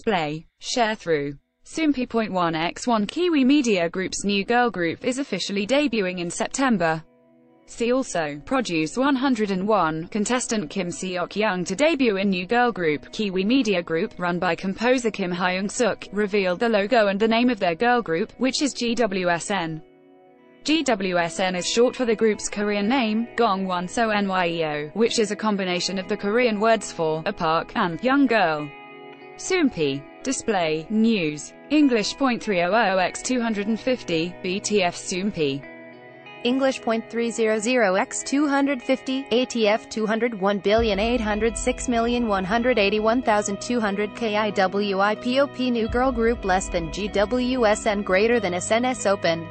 display, share through. Soompi.1x1 Kiwi Media Group's new girl group is officially debuting in September. See also, Produce 101, contestant Kim Seokyung to debut in new girl group, Kiwi Media Group, run by composer Kim Hyung Suk, revealed the logo and the name of their girl group, which is GWSN. GWSN is short for the group's Korean name, Gongwon So Nyeo, which is a combination of the Korean words for a park and young girl. Soompi. Display, News. English oh oh x 250, BTF Soompi. English x 250, ATF 201,806,181,200 KIWIPOP New Girl Group less than GWSN greater than SNS Open.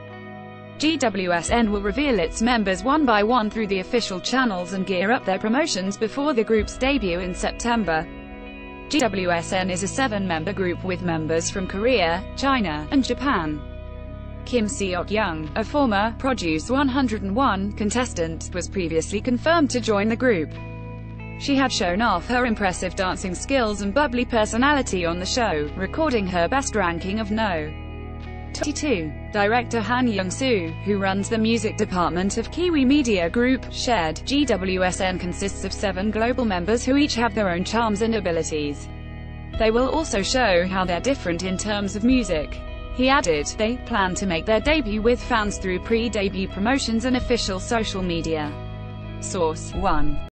GWSN will reveal its members one by one through the official channels and gear up their promotions before the group's debut in September. GWSN is a seven-member group with members from Korea, China, and Japan. Kim Seokyung, a former Produce 101 contestant, was previously confirmed to join the group. She had shown off her impressive dancing skills and bubbly personality on the show, recording her best ranking of No. 22. Director Han Young-soo, who runs the music department of Kiwi Media Group, shared, GWSN consists of seven global members who each have their own charms and abilities. They will also show how they're different in terms of music. He added, they plan to make their debut with fans through pre-debut promotions and official social media. Source 1.